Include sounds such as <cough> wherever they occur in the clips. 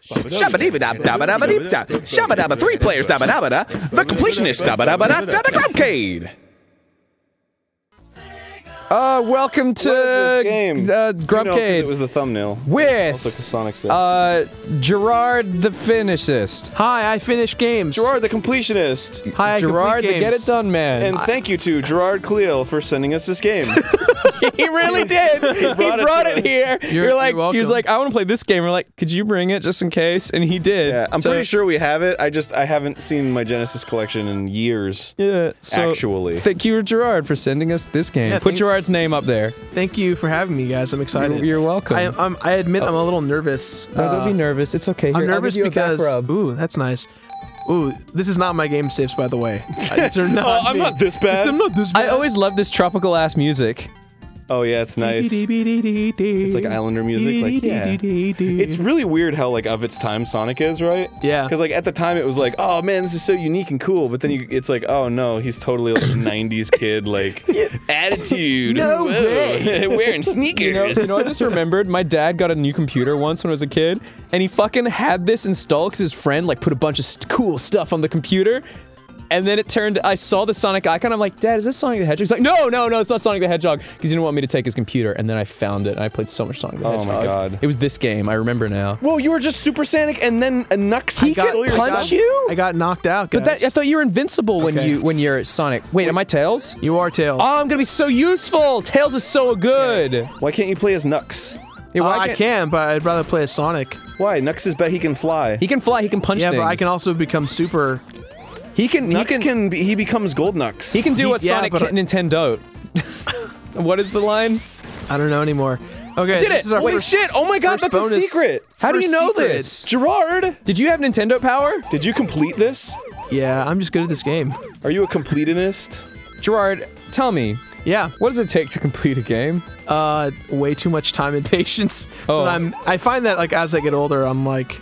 Shabba-dibba-dab-dabba-dabba-dib-da. Shabba-dabba, three players, dabba-dabba-da. The completionist, dabba-dabba-da, the Grumpcade. Uh, welcome to What is this game? uh, You know, 'cause Grumpcade it was the thumbnail. with Also, Sonic's there. uh Jirard the Finishist. Hi, I finish games. Jirard the completionist. Hi, I Jirard the complete Get It. Done Man. And thank you to Jirard Khalil for sending us this game. <laughs> <laughs> he really did. <laughs> he brought it brought to it, here. You're, You're- like, you're he was like, I want to play this game. We're like, could you bring it just in case? And he did. yeah, I'm So- pretty sure we have it. I just I haven't seen my Genesis collection in years. Yeah. So Actually. thank you, Jirard, for sending us this game. Yeah, Put thank- Jirard's name up there. Thank you for having me, guys. I'm excited. You're, you're welcome. I, I'm, I admit I'm a little nervous. no, don't Uh, be nervous. It's okay. Here, I'm nervous give you a back because rub. ooh, that's nice. Ooh, this is not my game saves, by the way. Uh, <laughs> These are not Oh, I'm me. not this bad. I'm not this bad. I always love this tropical ass music. Oh yeah, it's nice. It's like Islander music. Like yeah. It's really weird how like of its time Sonic is, right? Yeah. Because like at the time it was like, oh man, this is so unique and cool. But then you, it's like, oh no, he's totally like a '90s kid, like <laughs> attitude. No way. <laughs> wearing sneakers. You know, you know, I just remembered my dad got a new computer once when I was a kid, and he fucking had this installed because his friend like put a bunch of cool stuff on the computer. And then it turned. I saw the Sonic icon. I'm like, Dad, is this Sonic the Hedgehog? He's like, No, no, no, it's not Sonic the Hedgehog. Because he didn't want me to take his computer. And then I found it. and I played so much Sonic the Oh my God. It was this game. I remember now. Well, you were just Super Sonic and then a Knux. He could punch you. I got knocked out, guys. But that, I thought you were invincible when you when you're Sonic. Wait, am I Tails? you are Tails. Oh, I'm gonna be so useful. Tails is so good. Why can't you play as Knux? Yeah, Uh, why I can't- can, but I'd rather play as Sonic. Why? Knux is bet he can fly. He can fly. He can punch Yeah, things. but I can also become super. He can. Knux he can. can, be, he becomes Gold Knux. He can do He- what yeah, Sonic but I- can Nintendo. <laughs> what is the line? I don't know anymore. Okay, Did this it! is our Wait, first- shit! Oh my god, first that's a secret! How do you know secret. this? Jirard, Did you have Nintendo power? did you complete this? Yeah, I'm just good at this game. Are you a completionist? Jirard, tell me, Yeah, what does it take to complete a game? uh, way too much time and <laughs> patience. Oh. But I'm, I find that like as I get older, I'm like,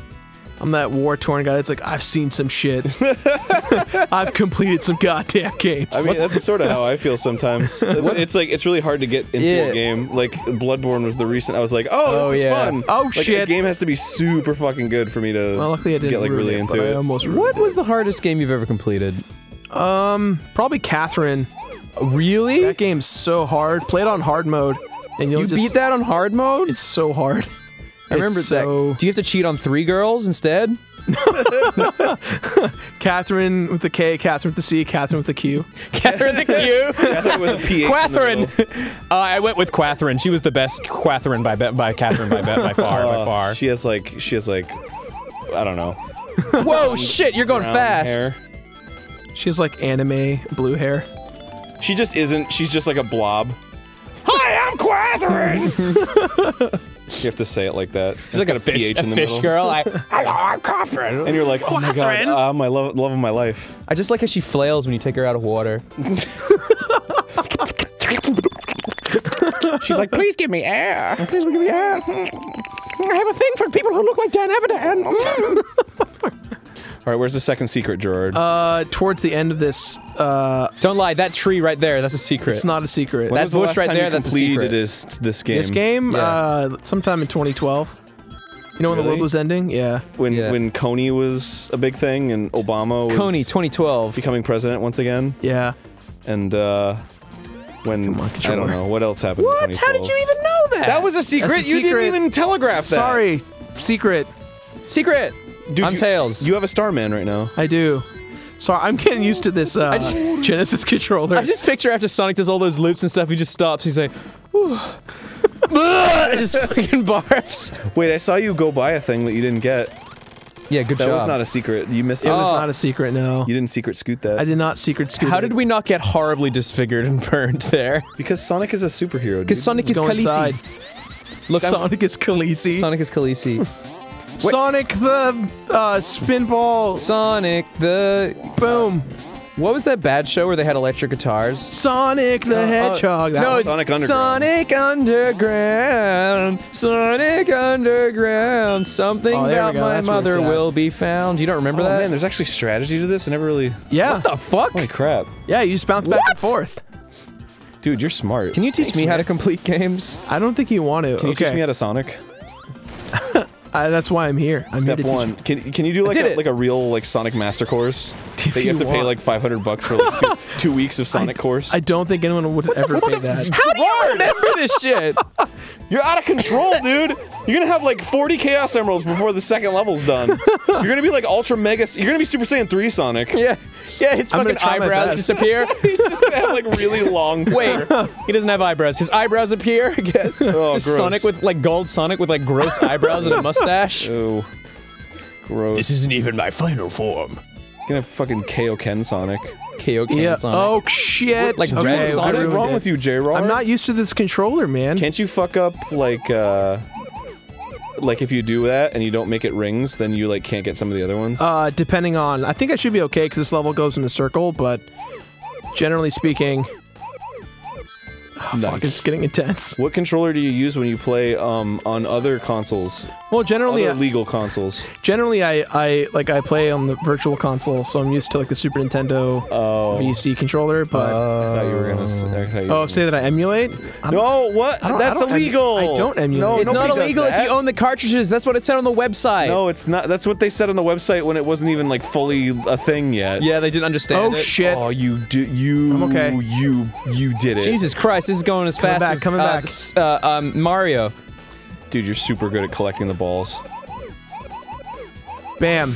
I'm that war torn guy. that's like I've seen some shit. <laughs> I've completed some goddamn games. I mean, that's sort of how I feel sometimes. <laughs> it's like it's really hard to get into Yeah. a game. Like Bloodborne was the recent. I was like, oh, this Oh, is yeah. fun. Oh, like, shit. A game has to be super fucking good for me to well, luckily I didn't get like really it, into but I it. almost What was the hardest game you've ever completed? Um, probably Catherine. Really? That game's so hard. Play it on hard mode, and you'll You just. beat that on hard mode? It's so hard. I remember so- that. Do you have to cheat on three girls instead? <laughs> <laughs> Catherine with the K, Catherine with the C, Catherine with the Q. Catherine with the Q. <laughs> Catherine with a Quathrin. middle. Uh, I went with Quathrin. She was the best Quathrin by by Catherine by by far by Uh, far. She has like she has like I don't know. Whoa, shit! You're going fast. hair. She has like anime blue hair. She just isn't. She's just like a blob. Hi, I'm Quathrin. You have to say it like that. She's like a fish, PH a in the fish middle. girl. <laughs> I, hello, I'm Catherine. And you're like, oh my god, uh, my love, love of my life. I just like how she flails when you take her out of water. She's like, please give me air. Please give me air. I have a thing for people who look like Dan Avidan. <laughs> All right, where's the second secret, Jirard? Uh, towards the end of this, uh, Don't lie, that tree right there, that's a secret. it's not a secret. when that was the bush last right time there, you that's a completed secret. This, this game. This game, Yeah. uh, sometime in 2012. You know when the Really? world was ending? Yeah. when Yeah. when Kony was a big thing and Obama was Kony 2012. becoming president once again, Yeah. and uh, when Come on, I controller. don't know what else happened. in What? How did 2012. you even know that? That was a secret. That's a You didn't even telegraph that. Sorry. Secret. secret. Dude, I'm you, Tails. You have a Starman right now. I do. So I'm getting used to this uh, just- <laughs> Genesis controller. I just picture after Sonic does all those loops and stuff, he just stops. He's like, Whew. <laughs> <laughs> Just fucking barfs. Wait, I saw you go buy a thing that you didn't get. Yeah, good That job. was not a secret. You missed it it. was Oh. not a secret, no. You didn't secret scoot that. I did not secret scoot. How it. did we not get horribly disfigured and burned there? Because Sonic is a superhero. Dude. Because Sonic is Go inside. Khaleesi. Look, I'm- Sonic is Khaleesi. Sonic is Khaleesi. Sonic the uh, spinball. Sonic the. Boom. What was that bad show where they had electric guitars? Sonic the Hedgehog. That no, was- it's Sonic Underground. Sonic Underground. Sonic Underground. Something Oh, there we about go, my that's where it's mother at. will be found. You don't remember Oh that? man, there's actually strategy to this. I never really. yeah. what the fuck? Holy crap, Yeah, you just bounce back What? and forth. dude, you're smart. Can you teach Thanks, me how to complete games? I don't think you want to. Can you okay. teach me how to Sonic? <laughs> I, that's why I'm here. I'm Step here one. Can can you do like a, it. like a real like Sonic Master Course? If that you have you to pay like 500 bucks for like two, <laughs> two weeks of Sonic course. I don't think anyone would ever pay that. How do you remember this shit? <laughs> You're out of control, dude. You're gonna have like 40 Chaos Emeralds before the second level's done. You're gonna be like Ultra Mega. You're gonna be Super Saiyan 3 Sonic. yeah, yeah. His I'm fucking gonna try my eyebrows disappear. <laughs> He's just gonna have like really long. Wait, he doesn't have eyebrows. His eyebrows appear. I guess. Oh, Just gross. Sonic with like gold Sonic with like gross eyebrows and a mustache. Ew. Gross. This isn't even my final form. Gonna have fucking Kaioken Sonic. Kaioken Yeah. Sonic. Oh shit. Like okay, Red I Sonic? What is ruined wrong it. with you, J-Rod? I'm not used to this controller, man. Can't you fuck up like uh like if you do that and you don't make it rings, then you like can't get some of the other ones? Uh, depending on, I think I should be okay because this level goes in a circle, but generally speaking, <sighs> oh, Nice. fuck, it's getting intense. what controller do you use when you play um on other consoles? Well, generally, Other I, legal consoles. generally, I, I like I play on the virtual console, so I'm used to like the Super Nintendo Oh. VC controller. But I thought you were gonna. s- I thought you oh, say that I emulate. I'm- No, what? don't- I That's em- illegal. I don't emulate. No, It's it's not illegal if you own the cartridges. That's what it said on the website. No, it's not. That's what they said on the website when it wasn't even like fully a thing yet. Yeah, they didn't understand. Oh it. shit. Oh, you do. You. I'm okay. You. You did it. Jesus Christ, this is going as fast back, as coming uh, back. uh, um, Mario. Dude, you're super good at collecting the balls. Bam.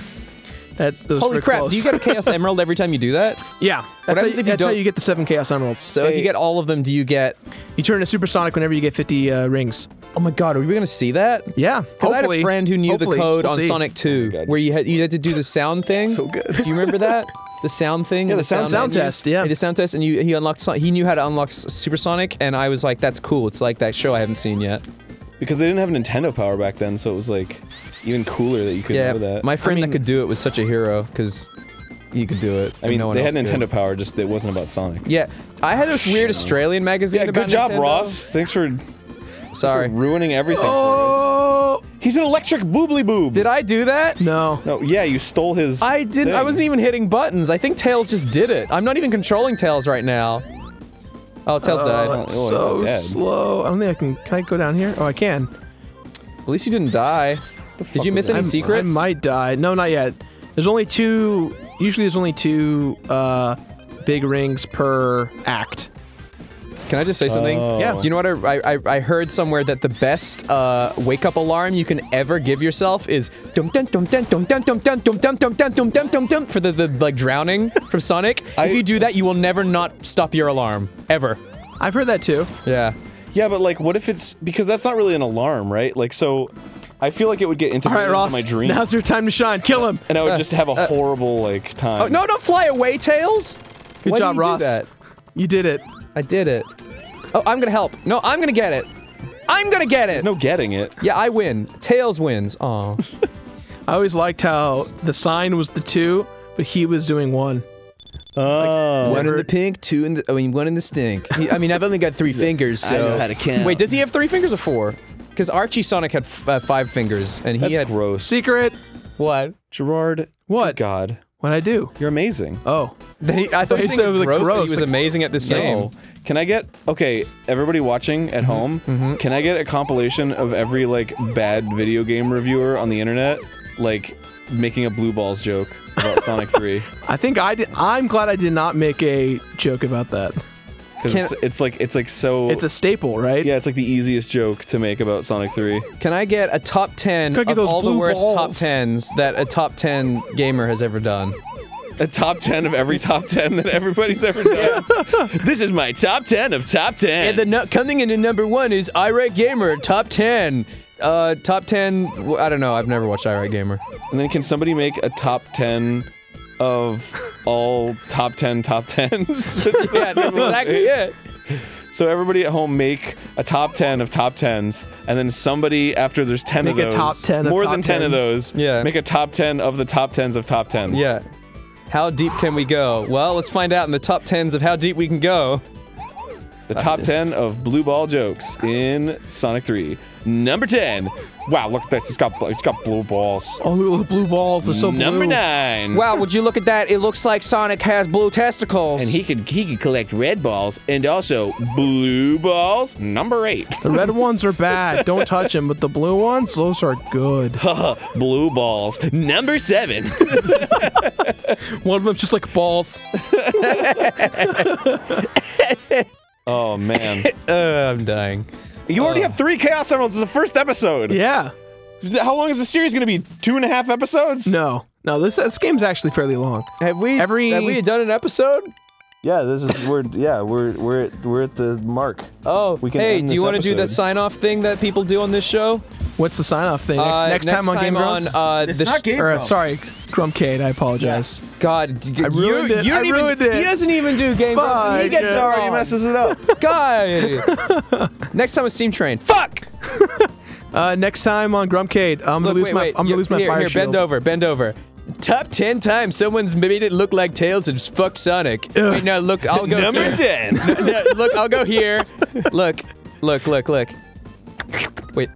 That's those Holy crap! close. Do you get a Chaos <laughs> Emerald every time you do that? yeah, that's, how you, if you that's how you get the seven Chaos Emeralds. So if you get all of them, do you get? You turn into Supersonic whenever you get 50 uh, rings. Oh my God, are we gonna see that? Yeah, Because I had a friend who knew the code We'll on see. Sonic 2, God, where you're you had you had to do the sound <laughs> thing. So good. Do you remember that? <laughs> The sound thing. Yeah, and the sound- sound menu? test, yeah. the sound test, and you he unlocked. He knew how to unlock S- Supersonic, and I was like, "That's cool." It's like that show I haven't seen yet. Because they didn't have Nintendo Power back then, so it was like even cooler that you could yeah, know that. my friend mean- that could do it was such a hero because he could do it. I mean, no one they had else Nintendo Could. Power, just it wasn't about Sonic. Yeah, I had this weird Australian magazine. Yeah, about good job, Nintendo. Ross. Thanks for, Sorry. for ruining everything. for us. Oh He's an electric boobly boob. Did I do that? no! No, yeah, you stole his. I didn't. I wasn't even hitting buttons. I think Tails just did it. I'm not even controlling Tails right now. Oh, Tails Oh, died. he's so slow. I don't think I can. Can I go down here? Oh, I can. At least you didn't die. Did you miss any I'm- secrets? I might die. No, not yet. There's only two. Usually, there's only two uh, big rings per act. Can I just say something? Oh. Yeah. Do you know what I, I, I heard somewhere that the best uh, wake up alarm you can ever give yourself is dum dum dum dum dum dum dum dum dum dum dum dum dum dum dum dum for the, the like drowning from Sonic. I- if you do that, you will never not stop your alarm ever. I've heard that too. Yeah. Yeah, but like, what if it's because that's not really an alarm, right? Like, so I feel like it would get All integrated right, Ross. into my dream, Now's your time to shine. Kill him. and I would just have a horrible like time. Oh no! Don't fly away, Tails. Good Why job, did you do Ross. that? You did it. I did it. Oh, I'm gonna help. No, I'm gonna get it. I'm gonna get it. There's no getting it. Yeah, I win. Tails wins. Oh. <laughs> I always liked how the sign was the two, but he was doing one. Oh, One in the pink, two in the. I mean, one in the stink. He- I mean, I've only got three <laughs> fingers, so. know how to count. Wait, does he have three fingers or four? Because Archie Sonic had f- uh, five fingers, and he that's had gross. Secret. what? Jirard, What? God, What'd I do? you're amazing. Oh. <laughs> Then he, I thought he He said said it it was was, like, gross, he was like- amazing at this No. game. Can I get okay? Everybody watching at mm-hmm. home, mm-hmm. can I get a compilation of every like bad video game reviewer on the internet, like making a blue balls joke about Sonic Three? <laughs> I think I did. I'm glad I did not make a joke about that. Because it's, it's like it's like so. It's a staple, right? yeah, it's like the easiest joke to make about Sonic Three. Can I get a top 10 Gotta get of those all the blue worst top 10s that a top 10 gamer has ever done? A top ten of every top ten that everybody's ever done. <laughs> this is my top ten of top ten. And the nu- coming in at number one is Irate Gamer, top 10. Uh, top 10, I don't know, I've never watched Irate Gamer. And then can somebody make a top 10 of all top 10 top 10s? <laughs> yeah, that's <laughs> exactly it. So everybody at home make a top 10 of top 10s and then somebody after there's 10 Make of a top 10 of more top than 10 of those Yeah. make a top 10 of the top 10s of top 10s. Yeah. How deep can we go? Well, let's find out in the top 10s of how deep we can go. The top <laughs> 10 of blue ball jokes in Sonic 3. Number 10. Wow, look at this. It's got it's got blue balls. Oh, look at the blue balls. They're so Number 9. Wow, would you look at that? It looks like Sonic has blue testicles. And he could he could collect red balls and also blue balls. Number 8. The red <laughs> ones are bad. Don't touch them. But the blue ones, those are good. <laughs> blue balls. Number 7. One of them's just like balls. Oh man. <laughs> Uh, I'm dying. You already have 3 Chaos Emeralds. It's the first episode. Yeah. How long is the series going to be? Two and a half episodes? No. No, this, this game's actually fairly long. Have we Every- have we done an episode? Yeah, this is we're yeah we're we're at, we're at the mark. Oh, We can hey, do you want to do that sign off thing that people do on this show? What's the sign off thing? Uh, next, time on Game on uh, It's the not sh- Game or, uh, sorry, Grumpcade, I apologize. God, d- I ruined you, it. You don't I even, ruined it. He doesn't even do game Grumps, and he Fuck. gets it Sorry, he messes it up. God. <laughs> <laughs> Next time a Steam Train. Fuck. <laughs> Uh, next time on Grumpcade, I'm gonna Look, lose wait, my wait. I'm gonna Here- lose my here, fire here, shield. Bend over, bend over. Top ten times someone's made it look like Tails and fucked Sonic. Wait, no, look, I'll go Number here. 10. <laughs> No, look, I'll go here. Look, look, look, look. Wait,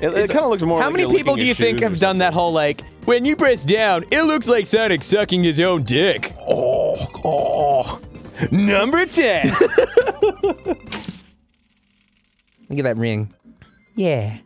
It, it kind of looks more how like many people do you think have done that whole like, when you press down, it looks like Sonic sucking his own dick? Oh, oh. Number 10. <laughs> Look at that ring. Yeah.